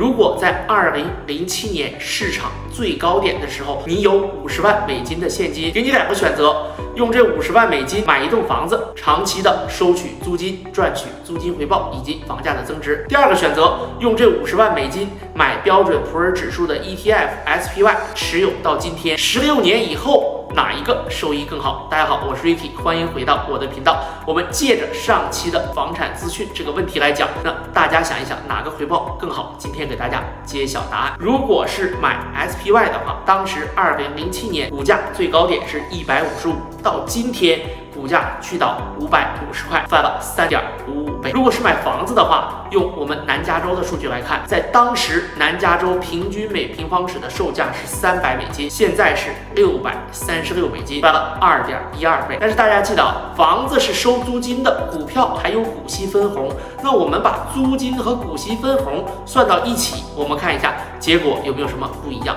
如果在二零零七年市场最高点的时候，你有五十万美金的现金，给你两个选择：用这五十万美金买一栋房子，长期的收取租金，赚取租金回报以及房价的增值；第二个选择，用这五十万美金买标准普尔指数的 ETF SPY，持有到今天十六年以后。哪一个收益更好？大家好，我是 Ricky，欢迎回到我的频道。我们借着上期的房产资讯这个问题来讲，那大家想一想哪个回报更好？今天给大家揭晓答案。如果是买 SPY 的话，当时二零零七年股价最高点是一百五十五，到今天股价去到五百五十块，翻了三点五五倍。如果是买房子的话，用我们南加州的数据来看，在当时南加州平均每平方尺的售价是三百美金，现在是六百三。十六美金，翻了二点一二倍。但是大家记得，房子是收租金的，股票还有股息分红。那我们把租金和股息分红算到一起，我们看一下结果有没有什么不一样。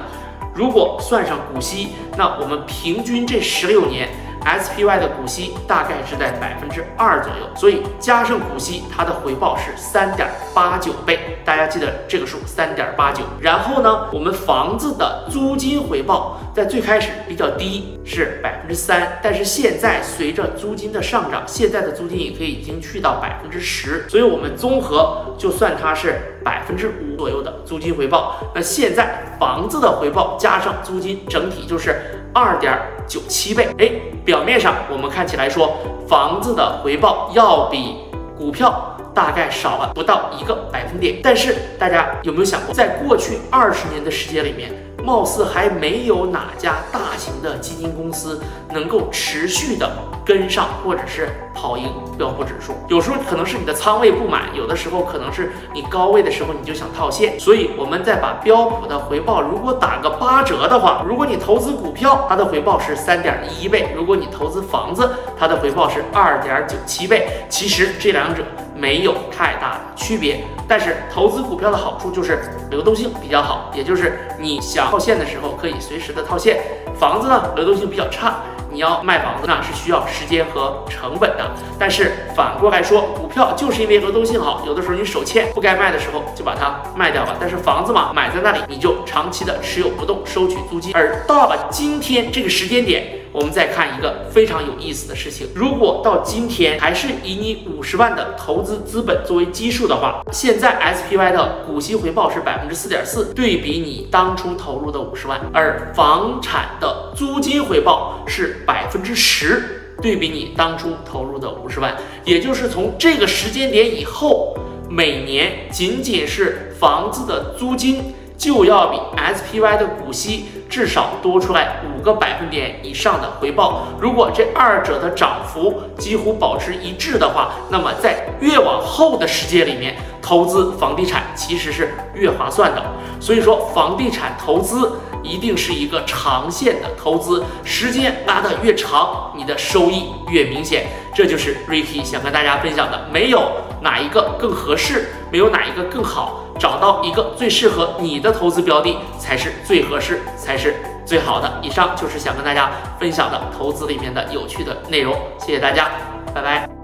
如果算上股息，那我们平均这十六年。SPY 的股息大概是在百分之二左右，所以加上股息，它的回报是三点八九倍。大家记得这个数三点八九。然后呢，我们房子的租金回报在最开始比较低，是百分之三，但是现在随着租金的上涨，现在的租金也可以已经去到百分之十，所以我们综合就算它是百分之五左右的租金回报。那现在房子的回报加上租金，整体就是二点九七倍。哎。表面上我们看起来说房子的回报要比股票大概少了不到一个百分点，但是大家有没有想过，在过去二十年的时间里面？貌似还没有哪家大型的基金公司能够持续的跟上，或者是跑赢标普指数。有时候可能是你的仓位不满，有的时候可能是你高位的时候你就想套现。所以，我们再把标普的回报如果打个八折的话，如果你投资股票，它的回报是三点一倍；如果你投资房子，它的回报是二点九七倍。其实这两者没有太大的区别。但是投资股票的好处就是流动性比较好，也就是你想套现的时候可以随时的套现。房子呢，流动性比较差，你要卖房子呢是需要时间和成本的。但是反过来说，股票就是因为流动性好，有的时候你手欠不该卖的时候就把它卖掉了。但是房子嘛，买在那里你就长期的持有不动，收取租金。而到了今天这个时间点。我们再看一个非常有意思的事情，如果到今天还是以你五十万的投资资本作为基数的话，现在 SPY 的股息回报是百分之四点四，对比你当初投入的五十万，而房产的租金回报是百分之十，对比你当初投入的五十万，也就是从这个时间点以后，每年仅仅是房子的租金。就要比 SPY 的股息至少多出来五个百分点以上的回报。如果这二者的涨幅几乎保持一致的话，那么在越往后的时间里面，投资房地产其实是越划算的。所以说，房地产投资一定是一个长线的投资，时间拉得越长，你的收益越明显。这就是 Ricky 想跟大家分享的，没有哪一个更合适，没有哪一个更好。找到一个最适合你的投资标的才是最合适，才是最好的。以上就是想跟大家分享的投资里面的有趣的内容，谢谢大家，拜拜。